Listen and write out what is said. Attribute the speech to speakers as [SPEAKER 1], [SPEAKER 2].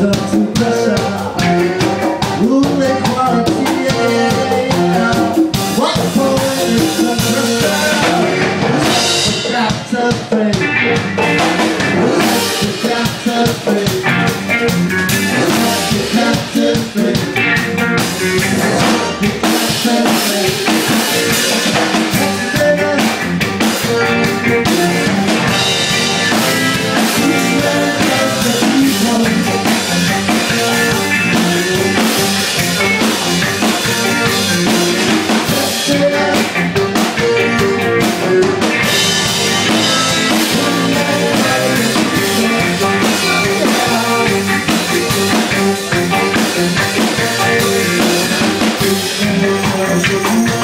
[SPEAKER 1] the you.